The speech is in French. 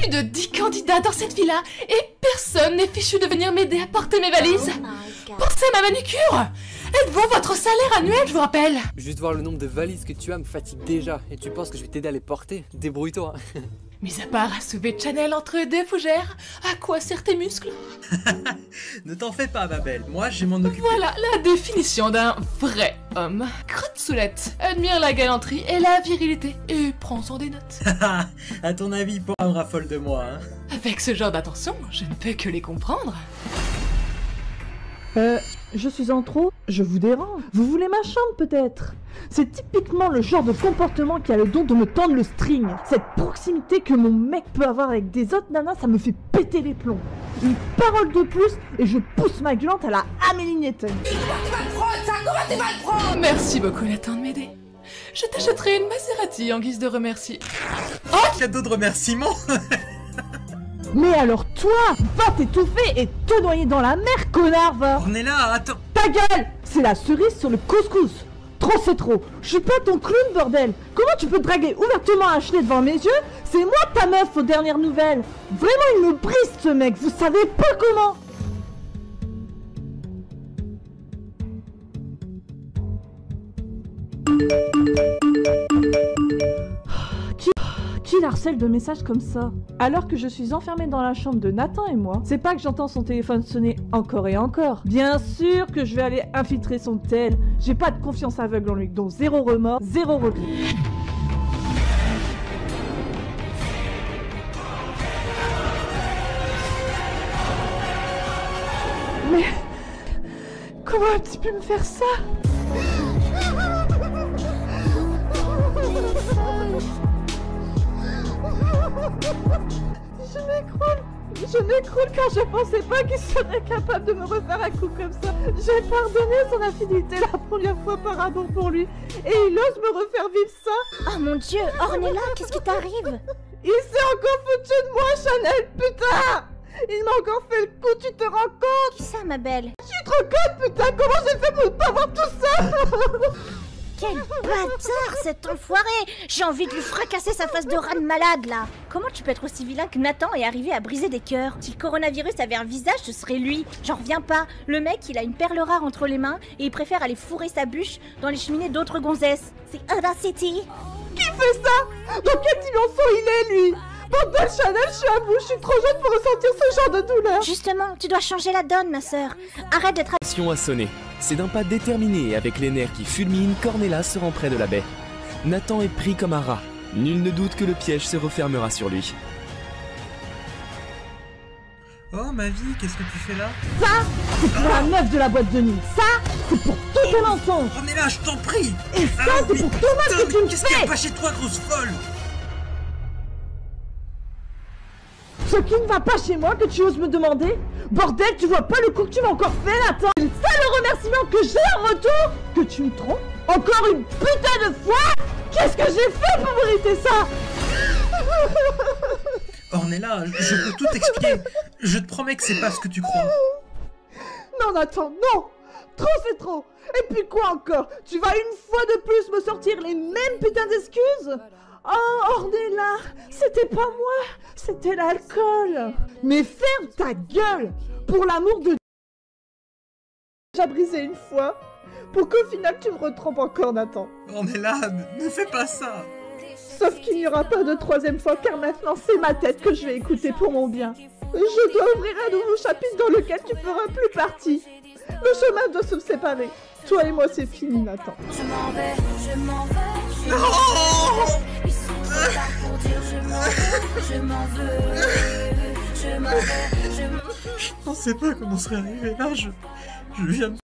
plus de 10 candidats dans cette villa et personne n'est fichu de venir m'aider à porter mes valises. Pensez à ma manucure Êtes-vous votre salaire annuel, je vous rappelle? Juste voir le nombre de valises que tu as me fatigue déjà. Et tu penses que je vais t'aider à les porter? Débrouille-toi. Mis à part à soulever Chanel entre deux fougères, à quoi servent tes muscles? Ne t'en fais pas, ma belle. Moi, je vais m'en occuper. Voilà la définition d'un vrai homme. Crotte soulette, admire la galanterie et la virilité et prends sur des notes. à ton avis, pour un raffole de moi, hein Avec ce genre d'attention, je ne peux que les comprendre. Euh, je suis en trop Je vous dérange Vous voulez ma chambre peut-être? C'est typiquement le genre de comportement qui a le don de me tendre le string. Cette proximité que mon mec peut avoir avec des autres nanas, ça me fait péter les plombs. Une parole de plus et je pousse ma gueulante à la Amélie. Merci beaucoup Nathan de m'aider. Je t'achèterai une Maserati en guise de remercie. Oh Cadeau de remerciement Mais alors toi, va t'étouffer et te noyer dans la mer, connard, va. On est là, attends. Ta gueule C'est la cerise sur le couscous. Trop c'est trop. Je suis pas ton clown, bordel. Comment tu peux draguer ouvertement Ashley devant mes yeux? C'est moi ta meuf aux dernières nouvelles. Vraiment, il me brise ce mec, vous savez pas comment qui harcèle de messages comme ça Alors que je suis enfermée dans la chambre de Nathan et moi, c'est pas que j'entends son téléphone sonner encore et encore. Bien sûr que je vais aller infiltrer son tel. J'ai pas de confiance aveugle en lui, donc zéro remords, zéro regret. Mais comment as-tu pu me faire ça? Je m'écroule car je pensais pas qu'il serait capable de me refaire un coup comme ça. J'ai pardonné son infidélité la première fois par amour pour lui. Et il ose me refaire vivre ça. Oh mon dieu, Ornella, qu'est-ce qui t'arrive? Il s'est encore foutu de moi, Chanel, putain! Il m'a encore fait le coup, tu te rends compte? Qui ça, ma belle? Je suis trop conne, putain Comment j'ai fait pour ne pas voir tout ça? Quel bâtard, cet enfoiré. J'ai envie de lui fracasser sa face de rat malade, là. Comment tu peux être aussi vilain que Nathan et arriver à briser des cœurs? Si le coronavirus avait un visage, ce serait lui. J'en reviens pas. Le mec, il a une perle rare entre les mains et il préfère aller fourrer sa bûche dans les cheminées d'autres gonzesses. C'est Audacity. Qui fait ça? Dans quelle dimension il est, lui? Bordel, Chanel, je suis à bout, je suis trop jeune pour ressentir ce genre de douleur. Justement, tu dois changer la donne, ma sœur. Arrête d'être... Mission a sonné. C'est d'un pas déterminé et avec les nerfs qui fulminent, Cornella se rend près de la baie. Nathan est pris comme un rat. Nul ne doute que le piège se refermera sur lui. Oh, ma vie, qu'est-ce que tu fais là Ça, c'est pour la meuf de la boîte de nuit Ça, c'est pour tous tes mensonges On est là, je t'en prie Et ça, Ah, c'est mais pour tout le mal que putain, tu me Qu'est-ce qu'il y a pas chez toi, grosse folle Ce qui ne va pas chez moi que tu oses me demander? Bordel, tu vois pas le coup que tu m'as encore fait, Nathan remerciement que j'ai en retour Que tu me trompes Encore une putain de fois. Qu'est-ce que j'ai fait pour mériter ça? Ornella, je peux tout expliquer. Je te promets que c'est pas ce que tu crois. Non, Nathan, non. Trop, c'est trop. Et puis quoi encore? Tu vas une fois de plus me sortir les mêmes putains d'excuses? Oh, Ornella C'était pas moi C'était l'alcool. Mais ferme ta gueule. Pour l'amour de... J'ai brisé une fois pour qu'au final tu me retrompes encore, Nathan. Ornella, ne, ne fais pas ça Sauf qu'il n'y aura pas de troisième fois car maintenant c'est ma tête que je vais écouter pour mon bien. Je dois ouvrir un nouveau chapitre dans lequel tu feras plus partie. Le chemin doit se séparer. Toi et moi c'est fini Nathan. Je m'en vais, je m'en vais, je m'en vais. Ils sont trop tard pour dire je m'en vais, je m'en veux. Je pensais pas qu'on serait arrivé là, je... Je viens de